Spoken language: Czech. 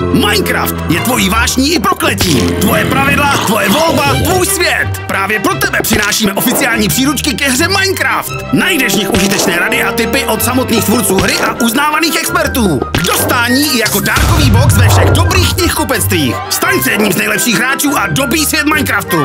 Minecraft je tvojí vášní i prokletí. Tvoje pravidla, tvoje volba, tvůj svět. Právě pro tebe přinášíme oficiální příručky ke hře Minecraft. Najdeš v nich užitečné rady a tipy od samotných tvůrců hry a uznávaných expertů. K dostání i jako dárkový box ve všech dobrých knihkupectvích. Staň se jedním z nejlepších hráčů a dobí svět Minecraftu.